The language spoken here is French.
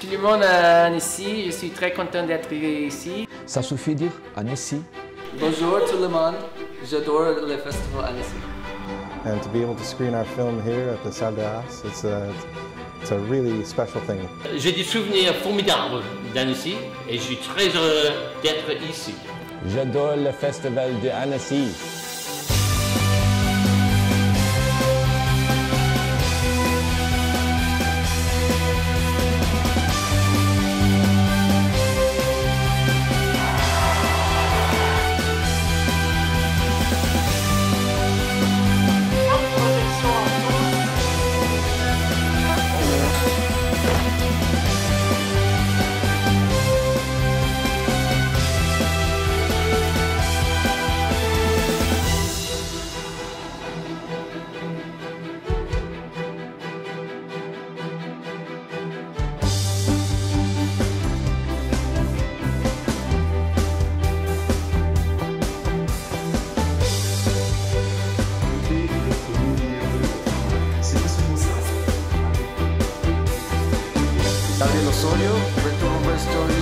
Tout le monde à Annecy, je suis très content d'être ici. Ça suffit dire Annecy. Bonjour tout le monde, j'adore le festival Annecy. And to be able to screen our film here at the Salle d'Arras, it's a, it's a really special thing. J'ai des souvenirs formidables d'Annecy et je suis très heureux d'être ici. J'adore le festival de David Osorio, Retro Story.